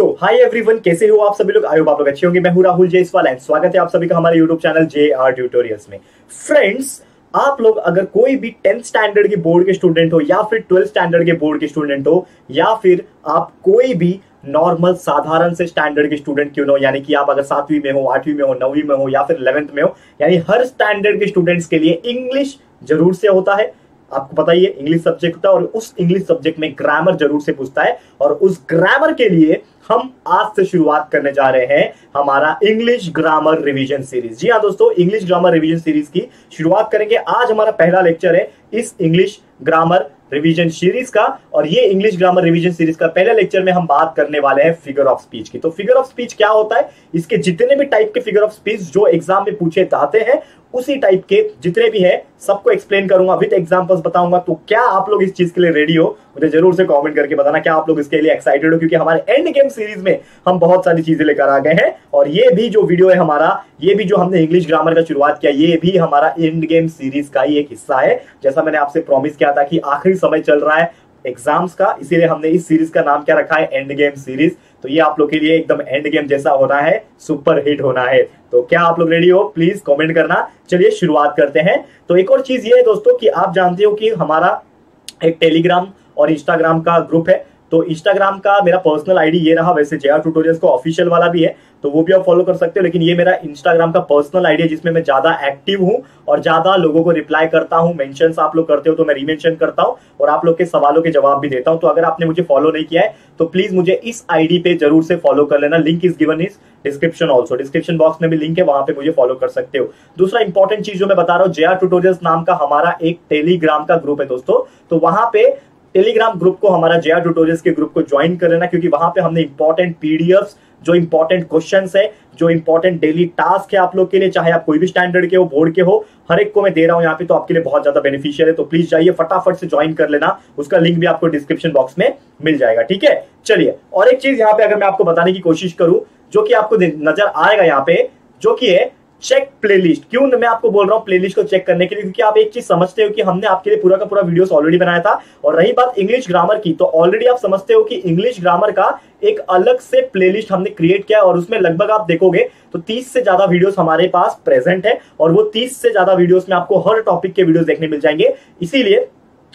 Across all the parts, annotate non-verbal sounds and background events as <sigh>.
सो hi everyone कैसे हो आप सभी लोग? आयो आप लोग अच्छे होंगे। मैं हूँ राहुल जयसवाल एंड स्वागत है आप सभी का हमारे YouTube channel J R tutorials में। फ्रेंड्स आप लोग अगर कोई भी टेंथ स्टैंडर्ड के बोर्ड के स्टूडेंट हो, या फिर ट्वेल्थ स्टैंडर्ड के बोर्ड के स्टूडेंट हो, या फिर आप कोई भी नॉर्मल साधारण से स्टैंडर्ड के स्टूडेंट क्यों ना हो, यानी कि आप अगर सातवीं में हो, आठवीं में हो, नौवीं में हो, या फिर इलेवेंथ में हो, यानी हर स्टैंडर्ड के स्टूडेंट्स के लिए इंग्लिश ज़रूर से होता है। आपको पता ही है इंग्लिश सब्जेक्ट होता है और उस इंग्लिश सब्जेक्ट में ग्रामर ज़रूर से पूछता है और उस ग्रामर के लिए हम आज से शुरुआत करने जा रहे हैं हमारा इंग्लिश ग्रामर रिवीजन सीरीज़ जी हाँ दोस्तों इंग्लिश ग्रामर रिवीजन सीरीज़ की शुरुआत करेंगे। आज हमारा पहला लेक्चर है इस इंग्लिश ग्रामर रिवीजन सीरीज़ का और ये इंग्लिश ग्रामर रिवीजन सीरीज़ का पहले लेक्चर में हम बात करने वाले हैं फिगर ऑफ़ स्पीच की। तो फिगर ऑफ़ स्पीच क्या होता है? इसके जितने भी टाइप के फिगर ऑफ़ स्पीच जो एग्ज़ाम में पूछे जाते हैं उसी टाइप के जितने भी है, सबको एक्सप्लेन करूँगा विद एग्जांपल्स बताऊँगा। तो क्या आप लोग इस चीज़ के लिए रेडी हो? मुझे ज़रूर से कमेंट करके बताना क्या आप लोग इसके लिए एक्साइटेड हो, क्योंकि हमारे एंड गेम सीरीज़ में हम बहुत सारी चीज़ें लेकर आ गए हैं। और ये भी जो वीडियो है हमारा, ये भी जो हमने इंग्लिश ग्रामर का शुरुआत किया, ये भी हमारा एंड गेम सीरीज़ का ही एक हिस्सा है। जैसा मैंने आपसे प्रॉमिस किया था कि आखिरी समय चल रहा है एग्ज़ाम्स का, इसीलिए हमने इस सीरीज़ का नाम क्या रखा है? एंड गेम सीरीज़ तो ये आप लोग के लिए एकदम एंड गेम जैसा होना है सुपर हिट होना है। तो क्या आप लोग रेडी हो? प्लीज़ कमेंट करना। चलिए शुरुआत करते हैं। तो एक और चीज़ ये है दोस्तों कि आप जानते हो कि हमारा एक टेलीग्राम और इंस्टाग्राम का ग्रुप है। तो इंस्टाग्राम का मेरा पर्सनल आईडी ये रहा, वैसे जे आर ट्यूटोरियल्स को ऑफिशियल वाला भी है तो वो भी आप फॉलो कर सकते हो, लेकिन ये मेरा इंस्टाग्राम का पर्सनल आईडी है, जिसमें मैं ज़्यादा एक्टिव हूँ और ज़्यादा लोगों को रिप्लाई करता हूँ मेंशंस आप लोग करते हो तो मैं रीमेंशन करता हूँ और आप लोग के सवालों के जवाब भी देता हूँ। तो अगर आपने मुझे फॉलो नहीं किया है तो प्लीज़ मुझे इस आईडी पे ज़रूर से फॉलो कर लेना। Link is given is description also description box में भी लिंक है, वहाँ पे मुझे फॉलो कर सकते हो। दूसरा इंपॉर्टेंट चीज़ जो मैं बता रहा हूँ जे आर ट्यूटोरियल्स नाम का हमारा एक टेलीग्राम का ग्रुप है दोस्तों तो वहाँ पे टेलीग्राम ग्रुप को, हमारा जे आर ट्यूटोरियल्स के ग्रुप को ज्वाइन कर लेना, क्योंकि वहाँ पे हमने इंपॉर्टेंट पीडीएफ जो इंपॉर्टेंट क्वेश्चन है, जो इंपॉर्टेंट डेली टास्क है आप लोग के लिए, चाहे आप कोई भी स्टैंडर्ड के हो बोर्ड के हो, हर एक को मैं दे रहा हूँ यहाँ पे तो आपके लिए बहुत ज़्यादा बेनिफिशियल है तो प्लीज़ जाइए, फटाफट से ज्वाइन कर लेना, उसका लिंक भी आपको डिस्क्रिप्शन बॉक्स में मिल जाएगा, ठीक है? चलिए, और एक चीज़ यहाँ पे अगर मैं आपको बताने की कोशिश करूँ, जो कि आपको नज़र आएगा यहाँ पे, जो कि है चेक प्लेलिस्ट क्यों मैं आपको बोल रहा हूँ प्लेलिस्ट को चेक करने के लिए? क्योंकि आप एक चीज़ समझते हो कि हमने आपके लिए पूरा का पूरा वीडियोस ऑलरेडी बनाया था। और रही बात इंग्लिश ग्रामर की तो ऑलरेडी आप समझते हो कि इंग्लिश ग्रामर का एक अलग से प्लेलिस्ट हमने क्रिएट किया और उसमें लगभग आप देखोगे तो 30 से ज़्यादा वीडियोस हमारे पास प्रेजेंट है और वो 30 से ज़्यादा वीडियोस में आपको हर टॉपिक के वीडियोस देखने मिल जाएँगे। इसीलिए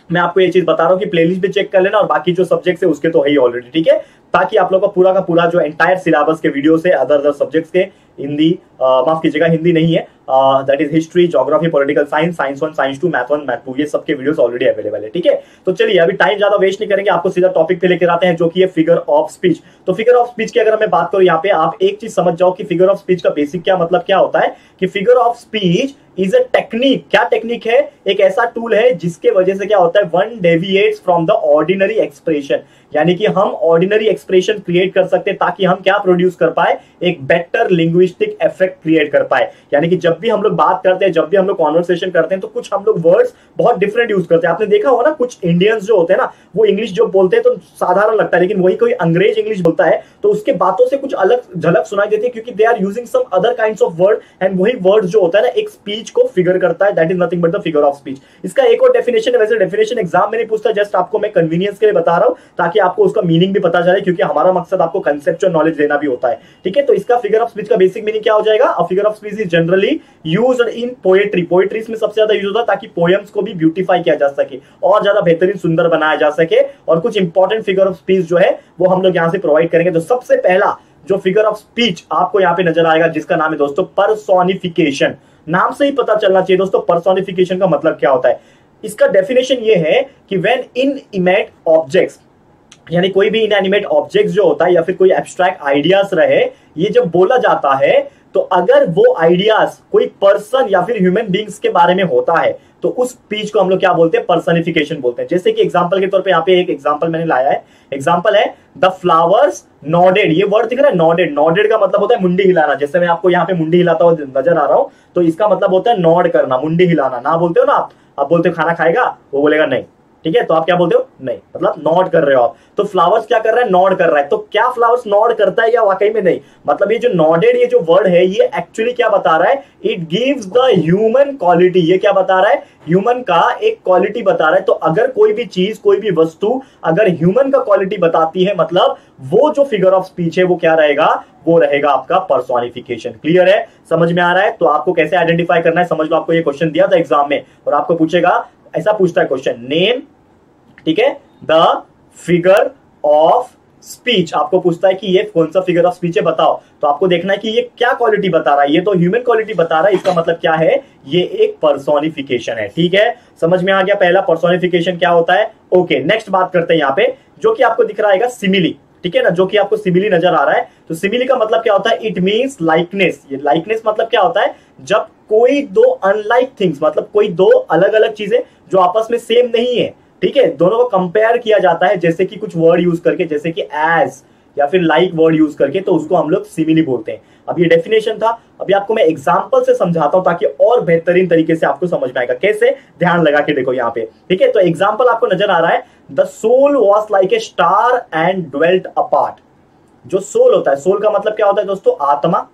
मैं आपको ये चीज़ बता रहा हूँ कि प्लेलिस्ट भी चेक कर लेना और बाकी जो सब्जेक्ट है उसके तो है ही ऑलरेडी ठीक है? ताकि आप लोग का पूरा का पूरा जो एंटायर सिलेबस के वीडियो है अदर अदर सब्जेक्ट्स के, हिंदी माफ़ कीजिएगा, हिंदी नहीं है। That is history geography political science science one science two math one math two ये सबके वीडियोस ऑलरेडी अवेलेबल है, ठीक है? तो चलिए, अभी टाइम ज़्यादा वेस्ट नहीं करेंगे, आपको सीधा टॉपिक पे लेकर आते हैं, जो कि है फिगर ऑफ़ स्पीच तो फिगर ऑफ़ स्पीच की अगर मैं बात करूँ यहाँ पे, आप एक चीज़ समझ जाओ कि फिगर ऑफ़ स्पीच का बेसिक क्या मतलब क्या होता है? कि figure of speech is a technique क्या टेक्निक है? एक ऐसा टूल है जिसके वजह से क्या होता है? One deviates from the ordinary expression यानी कि हम ऑर्डिनरी एक्सप्रेशन क्रिएट कर सकते हैं ताकि हम क्या प्रोड्यूस कर पाए? एक बेटर लिंग्विस्टिक इफ़ेक्ट क्रिएट कर पाए। यानी कि जब भी हम लोग बात करते हैं, जब भी हम लोग कॉन्वर्सेशन करते हैं तो कुछ हम लोग वर्ड्स बहुत डिफरेंट यूज़ करते हैं। आपने देखा होगा ना, कुछ इंडियंस जो होते हैं ना, वो इंग्लिश जो बोलते हैं तो साधारण लगता है, लेकिन वही कोई अंग्रेज़ इंग्लिश बोलता है तो उसके बातों से कुछ अलग झलक सुनाई देती है क्योंकि they are using some other kind of word and वही वर्ड जो होता है ना, एक स्पीच को फिगर करता है। That is nothing but the figure of speech इसका एक और डेफिनेशन है। वैसे डेफिनेशन एग्ज़ाम में नहीं पूछता जस्ट आपको मैं कन्वीनियंस के लिए बता रहा हूँ, ताकि आपको उसका मीनिंग भी पता चले, क्योंकि हमारा मकसद आपको कंसेप्चुअल नॉलेज देना भी होता है। ठीक है? तो इसका फिगर ऑफ़ स्पीच का बेसिक मीनिंग क्या हो जाएगा? A figure of speech is generally use in poetry poetry में सबसे ज़्यादा यूज़ होता है, ताकि पोएम्स को भी ब्यूटीफाई किया जा सके, और ज़्यादा बेहतरीन, सुंदर बनाया जा सके, और कुछ इंपॉर्टेंट फिगर ऑफ़ स्पीच जो है, वो हम लोग यहाँ से प्रोवाइड करेंगे। तो सबसे पहला जो फिगर ऑफ़ स्पीच आपको यहाँ पे नज़र आएगा, जिसका नाम है दोस्तों परसोनिफिकेशन नाम से ही पता चलना चाहिए दोस्तों परसोनिफिकेशन का मतलब क्या होता है? इसका डेफिनेशन ये है कि व्हेन इन इमेट ऑब्जेक्ट्स यानी कोई भी इनएनिमेट ऑब्जेक्ट जो होता है या फिर कोई एब्स्ट्रैक्ट आइडियाज़ रहे, ये जब बोला जाता है तो अगर वो आइडियाज़ कोई पर्सन या फिर ह्यूमन बींग्स के बारे में होता है तो उस स्पीच को हम लोग क्या बोलते हैं? पर्सनिफिकेशन बोलते हैं। जैसे कि एग्जांपल के तौर पे यहाँ पे एक एग्जांपल मैंने लाया है। एग्जांपल है द फ्लावर्स नॉडेड ये वर्ड दिख रहा है नॉडेड नॉडेड का मतलब होता है मुंडी हिलाना। जैसे मैं आपको यहाँ पे मुंडी हिलाता हुआ नज़र आ रहा हूँ तो इसका मतलब होता है नॉड करना, मुंडी हिलाना। ना बोलते हो ना आप? आप बोलते हो, खाना खाएगा? वो बोलेगा, नहीं। ठीक है? तो आप क्या बोलते हो? नहीं। मतलब नॉड कर रहे हो आप। तो फ्लावर्स क्या कर रहा है? नॉड कर रहा है। तो क्या फ्लावर्स नॉड करता है या वाकई में नहीं? मतलब ये जो नॉडेड ये जो वर्ड है, ये एक्चुअली क्या बता रहा है? It gives the human quality ये क्या बता रहा है? ह्यूमन का एक क्वालिटी बता रहा है। तो अगर कोई भी चीज़, कोई भी वस्तु अगर ह्यूमन का क्वालिटी बताती है मतलब वो जो फिगर ऑफ़ स्पीच है, वो क्या रहेगा? वो रहेगा आपका पर्सोनिफिकेशन क्लियर है? समझ में आ रहा है? तो आपको कैसे आइडेंटिफाई करना है? समझ लो, आपको ये क्वेश्चन दिया था एग्ज़ाम में। और आपको पूछेगा, ऐसा पूछता है क्वेश्चन नेम ठीक है? द फिगर ऑफ़ स्पीच आपको पूछता है कि ये कौन सा फिगर ऑफ़ स्पीच है? बताओ। तो आपको देखना है कि ये क्या क्वालिटी बता रहा है। ये तो ह्यूमन क्वालिटी बता रहा है। इसका मतलब क्या है? ये एक पर्सोनिफिकेशन है। ठीक है? समझ में आ गया पहला पर्सोनिफिकेशन क्या होता है? ओके नेक्स्ट बात करते हैं यहाँ पे, जो कि आपको दिख रहा है सिमिली ठीक है ना? जो कि आपको सिमिली नज़र आ रहा है। तो सिमिली का मतलब क्या होता है? इट मीन्स लाइकनेस ये लाइकनेस मतलब क्या होता है? जब कोई दो अनलाइक थिंग्स मतलब कोई दो अलग अलग चीज़ें जो आपस में सेम नहीं है ठीक है? दोनों को कंपेयर किया जाता है, जैसे कि कुछ वर्ड यूज़ करके, जैसे कि एज या फिर लाइक वर्ड यूज़ करके तो उसको हम लोग सिमिली बोलते हैं। अब ये डेफिनेशन था। अभी आपको मैं एग्जांपल से समझाता हूँ ताकि और बेहतरीन तरीके से आपको समझ में आएगा। कैसे? ध्यान लगा के देखो यहाँ पे। ठीक है? तो एग्ज़ाम्पल आपको नज़र आ रहा है। The soul was like a star and dwelt apart जो सोल होता है सोल का मतलब क्या होता है दोस्तों? आत्मा।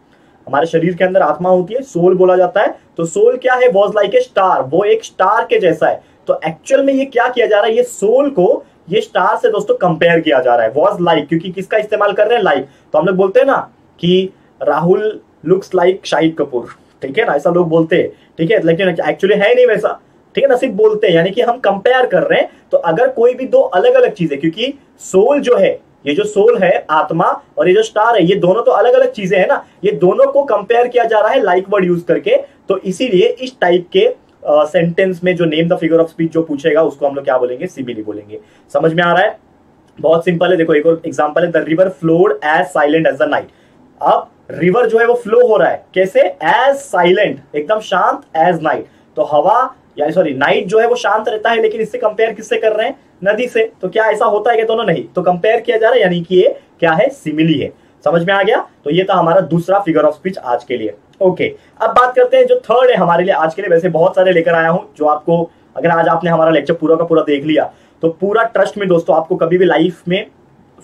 हमारे शरीर के अंदर आत्मा होती है सोल बोला जाता है। तो सोल क्या है? वॉज़ लाइक ए स्टार वो एक स्टार के जैसा है। तो एक्चुअल में ये क्या किया जा रहा है? ये सोल को ये स्टार से दोस्तों कंपेयर किया जा रहा है। वॉज़ लाइक क्योंकि किसका इस्तेमाल कर रहे हैं? लाइक तो हम लोग बोलते हैं ना कि राहुल लुक्स लाइक शाहिद कपूर। ठीक है ना? ऐसा लोग बोलते हैं। ठीक है? लेकिन एक्चुअली है नहीं वैसा। ठीक है ना? सिर्फ़ बोलते हैं। यानी कि हम कंपेयर कर रहे हैं। तो अगर कोई भी दो अलग अलग चीज़ें, क्योंकि सोल जो है, ये जो सोल है, आत्मा और ये जो स्टार है, ये दोनों तो अलग अलग चीज़ें हैं ना। ये दोनों को कंपेयर किया जा रहा है लाइक वर्ड यूज़ करके। तो इसीलिए इस टाइप के सेंटेंस में जो name the figure of speech जो पूछेगा, उसको हम लोग क्या बोलेंगे? सिमिली बोलेंगे। समझ में आ रहा है? बहुत सिंपल है। देखो, एक और एग्जांपल है। The river flowed as silent as the night अब रिवर जो है, वो फ्लो हो रहा है। कैसे? एज साइलेंट एकदम शांत एज नाइट तो हवा, या सॉरी नाइट जो है, वो शांत रहता है, लेकिन इससे कंपेयर किससे कर रहे हैं? नदी से। तो क्या ऐसा होता है कि दोनों नहीं? तो कंपेयर किया जा रहा है, यानी कि ये क्या है? सिमिली है। समझ में आ गया? तो ये था हमारा दूसरा फिगर ऑफ़ स्पीच आज के लिए। ओके अब बात करते हैं जो थर्ड है हमारे लिए आज के लिए। वैसे बहुत सारे लेकर आया हूँ, जो आपको, अगर आज आपने हमारा लेक्चर पूरा का पूरा देख लिया तो पूरा ट्रस्ट में दोस्तों आपको कभी भी लाइफ में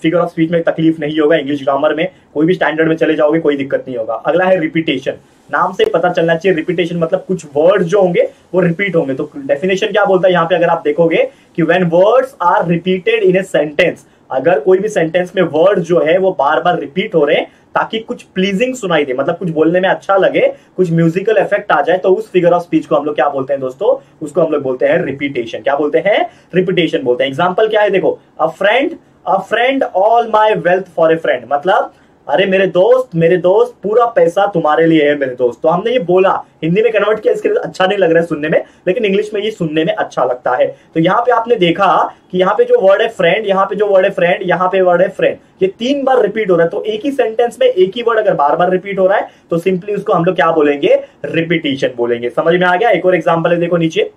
फिगर ऑफ़ स्पीच में तकलीफ़ नहीं होगा इंग्लिश ग्रामर में। कोई भी स्टैंडर्ड में चले जाओगे, कोई दिक्कत नहीं होगा। अगला है रिपीटेशन नाम से पता चलना चाहिए रिपीटेशन मतलब कुछ वर्ड जो होंगे, वो रिपीट होंगे। तो डेफिनेशन क्या बोलता है? यहाँ पे अगर आप देखोगे कि when words are repeated in a sentence अगर कोई भी सेंटेंस में वर्ड जो है, वो बार बार रिपीट हो रहे हैं, ताकि कुछ प्लीजिंग सुनाई दे मतलब कुछ बोलने में अच्छा लगे, कुछ म्यूजिकल इफ़ेक्ट आ जाए तो उस फिगर ऑफ़ स्पीच को हम लोग क्या बोलते हैं दोस्तों? उसको हम लोग बोलते हैं रिपीटेशन क्या बोलते हैं? रिपीटेशन बोलते हैं. एग्ज़ाम्पल क्या है, देखो a friend a friend all my wealth for a friend मतलब अरे मेरे दोस्त मेरे दोस्त, पूरा पैसा तुम्हारे लिए है मेरे दोस्त। तो हमने ये बोला, हिंदी में कन्वर्ट किया, इसके लिए अच्छा नहीं लग रहा है सुनने में, लेकिन इंग्लिश में ये सुनने में अच्छा लगता है। तो यहाँ पे आपने देखा कि यहाँ पे जो वर्ड है फ्रेंड यहाँ पे जो वर्ड है फ्रेंड यहाँ पे वर्ड है फ्रेंड ये तीन बार रिपीट हो रहा है तो एक ही सेंटेंस में एक ही वर्ड अगर बार बार रिपीट हो रहा है तो सिंपली उसको हम लोग क्या बोलेंगे? रिपीटिशन बोलेंगे। समझ में आ गया? एक और एग्ज़ाम्पल है, देखो नीचे,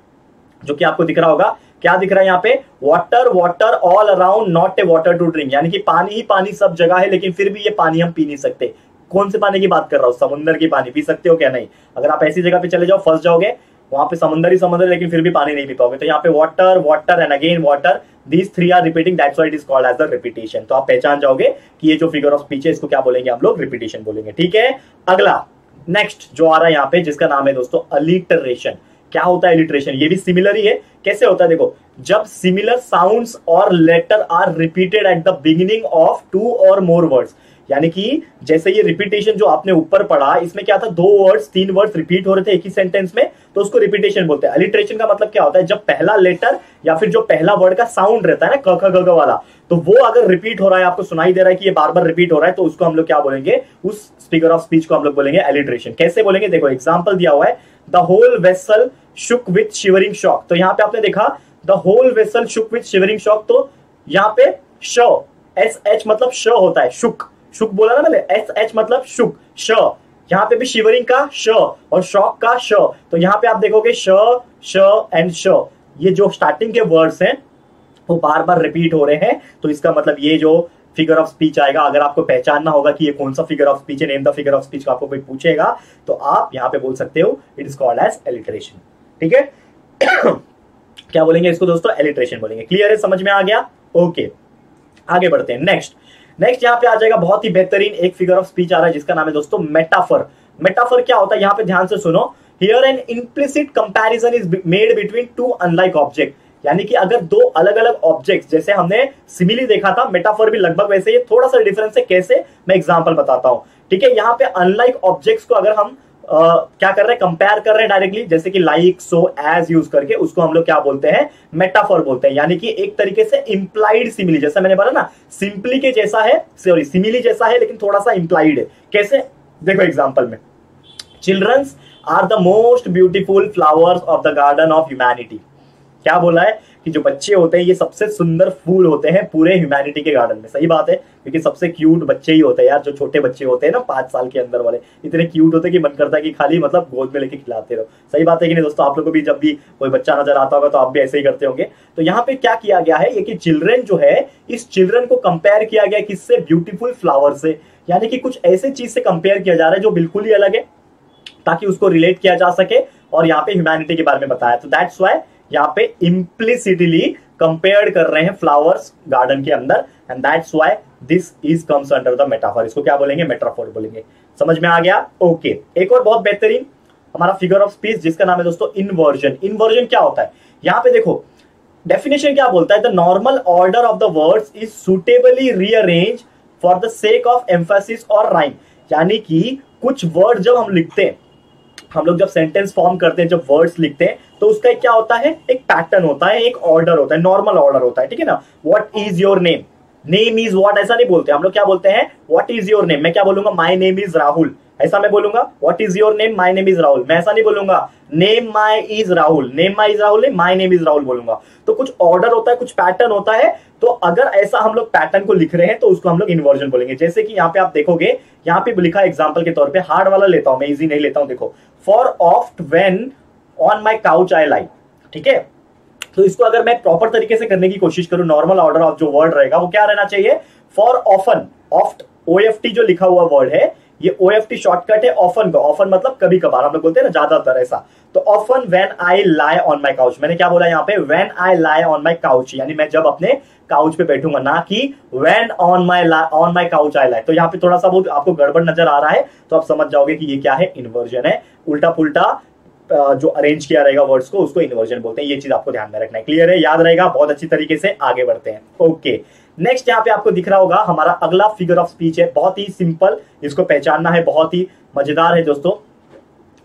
जो कि आपको दिख रहा होगा। क्या दिख रहा है यहाँ पे? Water water all around not a water to drink यानी कि पानी ही पानी सब जगह है, लेकिन फिर भी ये पानी हम पी नहीं सकते। कौन से पानी की बात कर रहा हूँ? समुद्र की पानी। पी सकते हो क्या? नहीं। अगर आप ऐसी जगह पे चले जाओ, फंस जाओगे, वहाँ पे समुद्र ही समुद्र लेकिन फिर भी पानी नहीं पी पाओगे। तो यहाँ पे water water and again water these three are repeating that's why it is called as the repetition तो आप पहचान जाओगे कि ये जो फिगर ऑफ़ स्पीच है, इसको क्या बोलेंगे हम लोग? रिपीटेशन बोलेंगे। ठीक है? अगला नेक्स्ट जो आ रहा है यहाँ पे, जिसका नाम है दोस्तों अलिटरेशन क्या होता है लिटरेशन ये भी सिमिलर ही है। कैसे होता है? देखो, जब सिमिलर साउंड्स और letter are repeated at the beginning of two और मोर वर्ड्स यानी कि जैसे ये रिपीटेशन जो आपने ऊपर पढ़ा, इसमें क्या था? दो वर्ड्स तीन वर्ड्स रिपीट हो रहे थे एक ही सेंटेंस में तो उसको रिपीटेशन बोलते हैं। अलिट्रेशन का मतलब क्या होता है? जब पहला लेटर या फिर जो पहला वर्ड का साउंड रहता है ना, क, ख, ग वाला तो वो अगर रिपीट हो रहा है, आपको सुनाई दे रहा है कि ये बार बार रिपीट हो रहा है तो उसको हम लोग क्या बोलेंगे? उस स्पीकर ऑफ़ स्पीच को हम लोग बोलेंगे एलिट्रेशन कैसे बोलेंगे? देखो एग्ज़ाम्पल दिया हुआ है। The whole vessel shook with shivering shock तो यहाँ पे आपने देखा the whole vessel shook with shivering shock तो यहाँ पे श एस एच मतलब श होता है, शुक। शुक बोला ना मैंने एस एच मतलब शुक, श। यहाँ पे भी शिवरिंग का श और शॉक का श। तो यहाँ पे आप देखोगे श श एंड श। ये जो स्टार्टिंग के वर्ड्स हैं, वो बार बार रिपीट हो रहे हैं। तो इसका मतलब ये जो फिगर ऑफ़ स्पीच आएगा। अगर आपको पहचानना होगा कि ये कौन सा फिगर ऑफ़ स्पीच है name the figure of speech आपको कोई पूछेगा तो आप यहाँ पे बोल सकते हो it is called as alliteration ठीक है? <coughs> क्या बोलेंगे इसको दोस्तों? एलिट्रेशन बोलेंगे। क्लियर है? समझ में आ गया? Okay okay. आगे बढ़ते हैं। नेक्स्ट नेक्स्ट यहाँ पे आ जाएगा बहुत ही बेहतरीन एक फिगर ऑफ़ स्पीच आ रहा है, जिसका नाम है दोस्तों मेटाफर मेटाफर क्या होता है? यहाँ पे ध्यान से सुनो। Here an implicit comparison is made between two unlike object यानी कि अगर दो अलग अलग ऑब्जेक्ट्स जैसे हमने सिमिली देखा था मेटाफर भी लगभग वैसे ही थोड़ा सा डिफरेंस है कैसे मैं एग्ज़ाम्पल बताता हूँ। ठीक है यहाँ पे अनलाइक ऑब्जेक्ट्स को अगर हम Uh, क्या कर रहे हैं कंपेयर कर रहे हैं डायरेक्टली जैसे कि लाइक सो एज यूज़ करके उसको हम लोग क्या बोलते हैं मेटाफोर बोलते हैं। यानी कि एक तरीके से इंप्लाइड सिमिली जैसा मैंने बोला ना सिंपली के जैसा है सॉरी सिमिली जैसा है लेकिन थोड़ा सा इंप्लाइड है। कैसे? देखो एग्जांपल में। Childrens are the most beautiful flowers of the garden of humanity क्या बोला है कि जो बच्चे होते हैं, ये सबसे सुंदर फूल होते हैं पूरे ह्यूमैनिटी के गार्डन में। सही बात है, क्योंकि सबसे क्यूट बच्चे ही होते हैं यार, जो छोटे बच्चे होते हैं ना, पाँच साल के अंदर वाले। इतने क्यूट होते हैं कि मन करता है कि खाली मतलब गोद में लेके खिलाते रहो। सही बात है कि नहीं दोस्तों, आप लोग को भी जब भी कोई बच्चा नज़र आता होगा तो आप भी ऐसे ही करते होंगे। तो यहाँ पे क्या किया गया है, ये कि चिल्ड्रन जो है, इस चिल्ड्रन को कंपेयर किया गया किससे? ब्यूटीफुल फ्लावर से। यानी कि कुछ ऐसे चीज़ से कंपेयर किया जा रहा है जो बिल्कुल ही अलग है, ताकि उसको रिलेट किया जा सके और यहाँ पे ह्यूमैनिटी के बारे में बताया। तो दैट्स वाई यहाँ पे इम्प्लिसिटली कंपेयर कर रहे हैं फ्लावर्स गार्डन के अंदर and that's why this is comes under the metaphor इसको क्या बोलेंगे? मेटाफोर बोलेंगे। समझ में आ गया? Okay okay. एक और बहुत बेहतरीन हमारा फिगर ऑफ़ स्पीच जिसका नाम है दोस्तों इनवर्जन इनवर्जन क्या होता है? यहाँ पे देखो डेफिनेशन क्या बोलता है? The normal order of the words is suitably rearrange for the sake of emphasis और राइम यानी कि कुछ वर्ड जब हम लिखते हैं हम लोग जब सेंटेंस फॉर्म करते हैं, जब वर्ड्स लिखते हैं तो उसका क्या होता है? एक पैटर्न होता है, एक ऑर्डर होता है नॉर्मल ऑर्डर होता है, ठीक है ना? What is your name name is what ऐसा नहीं बोलते। हम लोग क्या बोलते हैं? वॉट इज़ योर नेम मैं क्या बोलूँगा? माई नेम इज़ राहुल ऐसा मैं बोलूँगा what is your name my name is Rahul मैं ऐसा नहीं बोलूँगा name my is Rahul name my is Rahul my name is Rahul बोलूँगा। तो कुछ ऑर्डर होता है, कुछ पैटर्न होता है तो अगर ऐसा हम लोग पैटर्न को लिख रहे हैं तो उसको हम लोग इन्वर्जन बोलेंगे। जैसे कि यहाँ पे आप देखोगे, यहाँ पे लिखा एग्ज़ाम्पल के तौर पर हार्ड वाला लेता हूँ मैं इजी नहीं लेता हूँ, देखो। For oft when on my couch I like ठीक है? तो इसको अगर मैं प्रॉपर तरीके से करने की कोशिश करूँ नॉर्मल ऑर्डर ऑफ़ जो वर्ड रहेगा, वो क्या रहना चाहिए? For often oft O F T जो लिखा हुआ वर्ड है ये ओ एफ़ टी शॉर्टकट है ऑफन का ऑफन मतलब कभी कभार हम लोग बोलते हैं ना, ज़्यादातर ऐसा। तो often when I lie on my couch मैंने क्या बोला यहाँ पे? When I lie on my couch यानी मैं जब अपने काउच पे बैठूँगा, ना कि when on my on my couch I lie तो यहाँ पे थोड़ा सा वो आपको गड़बड़ नज़र आ रहा है तो आप समझ जाओगे कि ये क्या है? इन्वर्जन है। उल्टा पुल्टा जो अरेंज किया रहेगा वर्ड्स को, उसको इन्वर्जन बोलते हैं। ये चीज़ आपको ध्यान में रखना है। क्लियर है? याद रहेगा? बहुत अच्छी तरीके से आगे बढ़ते हैं। ओके नेक्स्ट यहाँ पे आपको दिख रहा होगा, हमारा अगला फिगर ऑफ़ स्पीच है। बहुत ही सिंपल इसको पहचानना है, बहुत ही मज़ेदार है दोस्तों,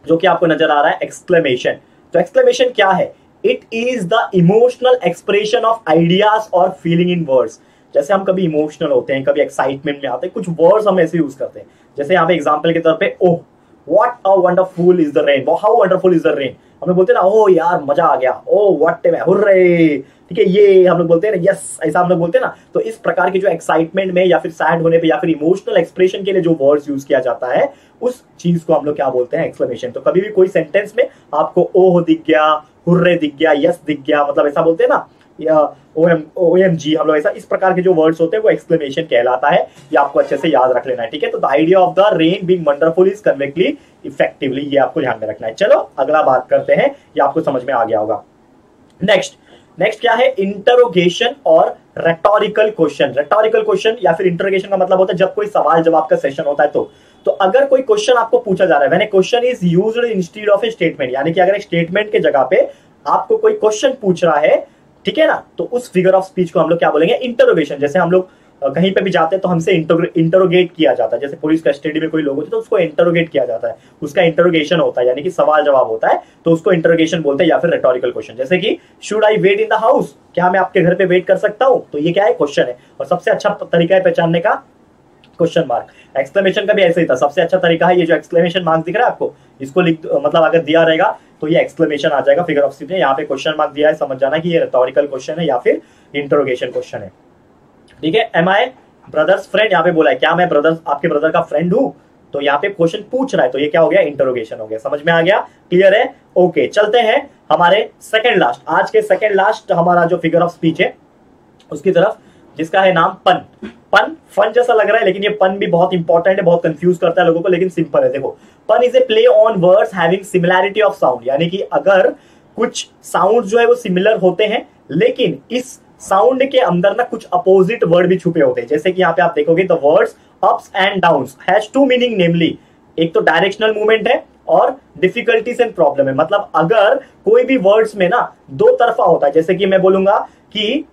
जो कि आपको नज़र आ रहा है एक्सक्लेमेशन तो एक्सक्लेमेशन क्या है? It is the emotional expression of ideas और फीलिंग इन वर्ड्स जैसे हम कभी इमोशनल होते हैं, कभी एक्साइटमेंट में आते हैं, कुछ वर्ड्स हम ऐसे यूज़ करते हैं। जैसे यहाँ पे एग्ज़ाम्पल के तौर पे ओह what a wonderful is the rain how wonderful is the rain हम लोग बोलते हैं ना ओ यार, मज़ा आ गया। Oh what hurray! ठीक है, ये हम लोग बोलते हैं ना यस ऐसा हम लोग बोलते हैं ना। तो इस प्रकार के जो एक्साइटमेंट में या फिर सैड होने पे या फिर इमोशनल एक्सप्रेशन के लिए जो वर्ड्स यूज़ किया जाता है, उस चीज़ को हम लोग क्या बोलते हैं? एक्सप्लेनेशन तो कभी भी कोई सेंटेंस में आपको, ओह, दिख गया, हुर्रे, दिख गया यस दिख गया मतलब ऐसा बोलते हैं ना या O M O M G हम लोग ऐसा इस प्रकार के जो वर्ड्स होते हैं, वो एक्सप्लेनेशन कहलाता है, ये आपको अच्छे से याद रख लेना है, ठीक है? तो the idea of the rain being wonderful is conveyed effectively ये आपको ध्यान में रखना है। चलो, अगला बात करते हैं, ये आपको समझ में आ गया होगा। नेक्स्ट नेक्स्ट क्या है? इंटरोगेशन और रेटोरिकल क्वेश्चन रेटोरिकल क्वेश्चन या फिर इंटरोगेशन का मतलब होता है, जब कोई सवाल जवाब का सेशन होता है तो। तो अगर कोई क्वेश्चन आपको पूछा जा रहा है question is used instead of a statement यानी कि अगर एक स्टेटमेंट के जगह पे आपको कोई क्वेश्चन पूछ रहा है ठीक है ना? तो उस फिगर ऑफ़ स्पीच को हम लोग क्या बोलेंगे? इंटरोगेशन जैसे हम लोग कहीं पे भी जाते हैं तो हमसे इंटरोगेट किया जाता है। जैसे पुलिस कस्टडी में कोई लोग होते तो उसको इंटरोगेट किया जाता है। उसका इंटरोगेशन होता है, यानी कि सवाल जवाब होता है तो उसको इंटरोगेशन बोलते हैं या फिर रेटोरिकल क्वेश्चन जैसे कि should I wait in the house क्या मैं आपके घर पे वेट कर सकता हूँ? तो ये क्या है? क्वेश्चन है। और सबसे अच्छा तरीका है पहचानने का क्वेश्चन मार्क एक्सप्लेनेशन का भी ऐसे ही था। सबसे अच्छा तरीका है ये जो एक्सप्लेनेशन मार्क दिख रहा है आपको, इसको लिख मतलब अगर दिया रहेगा तो ये एक्सप्लेनेशन आ जाएगा फिगर ऑफ़ स्पीच में यहाँ पे क्वेश्चन मार्क दिया है, समझ जाना कि ये रिटोरिकल क्वेश्चन है या फिर इंटरोगेशन क्वेश्चन है। ठीक है? एम आई ब्रदर्स फ्रेंड यहाँ पे बोला है, क्या मैं ब्रदर्स आपके ब्रदर का फ्रेंड हूँ? तो यहाँ पे क्वेश्चन पूछ रहा है तो ये क्या हो गया? इंटरोगेशन हो गया। समझ में आ गया? क्लियर है? ओके चलते हैं हमारे सेकेंड लास्ट आज के सेकेंड लास्ट हमारा जो फिगर ऑफ़ स्पीच है, उसकी तरफ़ जिसका है नाम पन। पन, फन जैसा लग रहा है, लेकिन ये पन भी बहुत इंपॉर्टेंट है, बहुत कंफ्यूज करता है लोगों को, लेकिन सिंपल है। देखो, pun is a play on words having similarity of sound यानी कि अगर कुछ साउंड जो है वो सिमिलर होते हैं, लेकिन इस साउंड के अंदर ना कुछ अपोजिट वर्ड भी छुपे होते हैं। जैसे कि यहाँ पे आप देखोगे the words ups and down has two meaning namely एक तो डायरेक्शनल मूवमेंट है और डिफिकल्टीज एंड प्रॉब्लम है। मतलब अगर कोई भी वर्ड्स में ना दो तरफा होता है, जैसे कि मैं बोलूँगा कि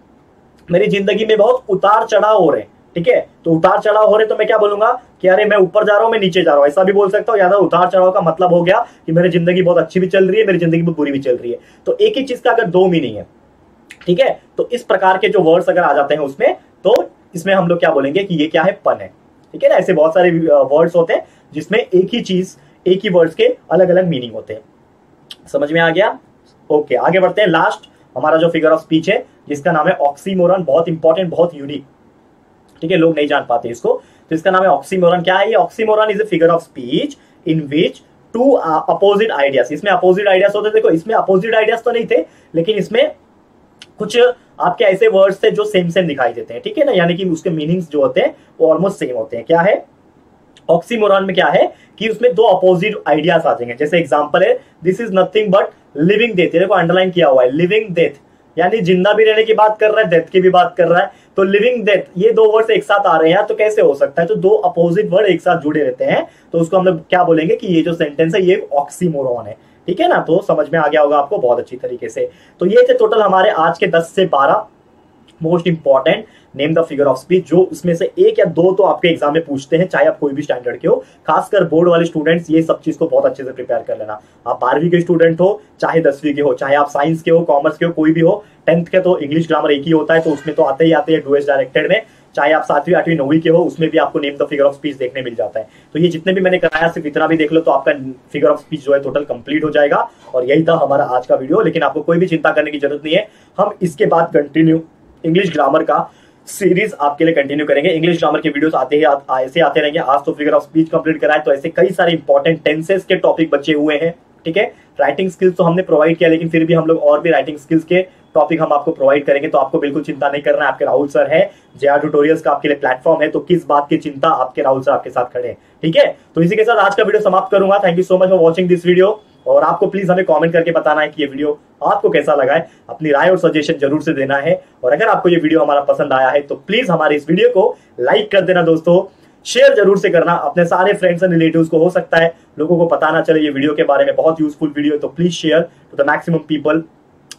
मेरी ज़िंदगी में बहुत उतार चढ़ाव हो रहे हैं, ठीक है? तो उतार चढ़ाव हो रहे तो मैं क्या बोलूँगा कि अरे मैं ऊपर जा रहा हूँ, मैं नीचे जा रहा हूँ। ऐसा भी बोल सकता हूँ, या उतार चढ़ाव का मतलब हो गया कि मेरी ज़िंदगी बहुत अच्छी भी चल रही है, मेरी ज़िंदगी बहुत बुरी भी चल रही है। तो एक ही चीज़ का अगर दो मीनिंग है, ठीक है? तो इस प्रकार के जो वर्ड्स अगर आ जाते हैं उसमें तो इसमें हम लोग क्या बोलेंगे कि ये क्या है? पन है, ठीक है ना? ऐसे बहुत सारे वर्ड्स होते हैं जिसमें एक ही चीज़, एक ही वर्ड्स के अलग अलग मीनिंग होते हैं। समझ में आ गया? ओके आगे बढ़ते हैं। लास्ट हमारा जो फिगर ऑफ़ स्पीच है, जिसका नाम है ऑक्सीमोरन बहुत इंपॉर्टेंट बहुत यूनिक ठीक है, लोग नहीं जान पाते इसको। तो इसका नाम है ऑक्सीमोरन क्या है ये? Oxymoron is a figure of speech in which two opposite ideas इसमें अपोजिट आइडियाज़ होते देखो, इसमें अपोजिट आइडियाज़ तो नहीं थे, लेकिन इसमें कुछ, आपके ऐसे वर्ड्स थे जो सेम सेम दिखाई देते हैं। ठीक है ना? यानी कि उसके मीनिंग्स जो होते हैं, वो ऑलमोस्ट सेम होते हैं। क्या है? ऑक्सीमोरन में क्या है कि उसमें दो अपोजिट आइडियाज़ आ जाएँगे। जैसे एग्ज़ाम्पल है this is nothing but living death देखो अंडरलाइन किया हुआ है लिविंग डेथ यानी ज़िंदा भी रहने की बात कर रहा है डेथ की भी बात कर रहा है। तो लिविंग डेथ ये दो वर्ड्स एक साथ आ रहे हैं तो कैसे हो सकता है? तो दो अपोजिट वर्ड एक साथ जुड़े रहते हैं तो उसको हम लोग क्या बोलेंगे कि ये जो सेंटेंस है, ये ऑक्सीमोरॉन है। ठीक है ना? तो समझ में आ गया होगा आपको बहुत अच्छी तरीके से। तो ये थे टोटल हमारे आज के 10 से 12 most important name the figure of speech जो उसमें से एक या दो तो आपके एग्ज़ाम में पूछते हैं, चाहे आप कोई भी स्टैंडर्ड के हो। खासकर बोर्ड वाले स्टूडेंट्स ये सब चीज़ को बहुत अच्छे से प्रिपेयर कर लेना। आप बारहवीं के स्टूडेंट हो, चाहे दसवीं के हो, चाहे आप साइंस के हो कॉमर्स के हो, कोई भी हो टेंथ के तो इंग्लिश ग्रामर एक ही होता है तो उसमें तो आते ही आते हैं डूएस डायरेक्टेड में, चाहे आप सातवीं, आठवीं, नौवीं के हो, उसमें भी आपको name the figure of speech देखने मिल जाता है। तो ये जितने भी मैंने कराया, सिर्फ़ इतना भी देख लो तो आपका फिगर ऑफ़ स्पीच जो है टोटल कंप्लीट हो जाएगा। और यही था हमारा आज का वीडियो लेकिन आपको कोई भी चिंता करने की ज़रूरत नहीं है। हम इसके बाद कंटिन्यू इंग्लिश ग्रामर का। सीरीज़ आपके लिए कंटिन्यू करेंगे। इंग्लिश ग्रामर के वीडियोस आते ही ऐसे आते रहेंगे। आज तो फिगर ऑफ़ स्पीच कंप्लीट कराए तो ऐसे कई सारे इंपॉर्टेंट टेंसेस के टॉपिक बचे हुए हैं, ठीक है? राइटिंग स्किल्स तो हमने प्रोवाइड किया, लेकिन फिर भी हम लोग और भी राइटिंग स्किल्स के टॉपिक हम आपको प्रोवाइड करेंगे तो आपको बिल्कुल चिंता नहीं करना। है आपके राहुल सर है जेआर ट्यूटोरियल्स का आपके लिए प्लेटफॉर्म है तो किस बात की चिंता आपके राहुल सर आपके साथ खड़े हैं, ठीक है? तो इसी के साथ आज का वीडियो समाप्त करूँगा। Thank you so much for watching this video और आपको प्लीज़ हमें कमेंट करके बताना है कि ये वीडियो आपको कैसा लगा है। अपनी राय और सजेशन ज़रूर से देना है। और अगर आपको ये वीडियो हमारा पसंद आया है तो प्लीज़ हमारे इस वीडियो को लाइक कर देना दोस्तों। शेयर ज़रूर से करना। अपने सारे फ्रेंड्स एंड रिलेटिव्स को हो सकता है। लोगों को पता ना चले ये वीडियो के बारे में बहुत यूजफुल वीडियो है तो please share to the maximum people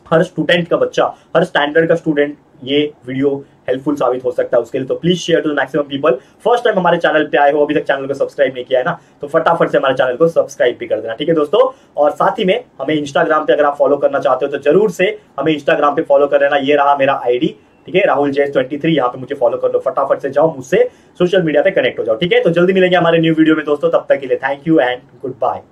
her student का बच्चा, हर स्टैंडर्ड का स्टूडेंट ये वीडियो हेल्पफुल साबित हो सकता है उसके लिए। तो please share to the maximum people first time हमारे चैनल पे आए हो, अभी तक चैनल को सब्सक्राइब नहीं किया है ना तो फटाफट से हमारे चैनल को सब्सक्राइब भी कर देना, ठीक है दोस्तों? और साथ ही में हमें इंस्टाग्राम पे अगर आप फॉलो करना चाहते हो तो ज़रूर से हमें इंस्टाग्राम पे फॉलो कर लेना। ये रहा मेरा आईडी ठीक है? राहुल जैस ट्वेंटी थ्री यहाँ पे मुझे फॉलो कर लो। फटाफट से जाओ, मुझसे सोशल मीडिया पे कनेक्ट हो जाओ, ठीक है? तो जल्दी मिलेंगे हमारे न्यू वीडियो में दोस्तों, तब तक के लिए thank you and good bye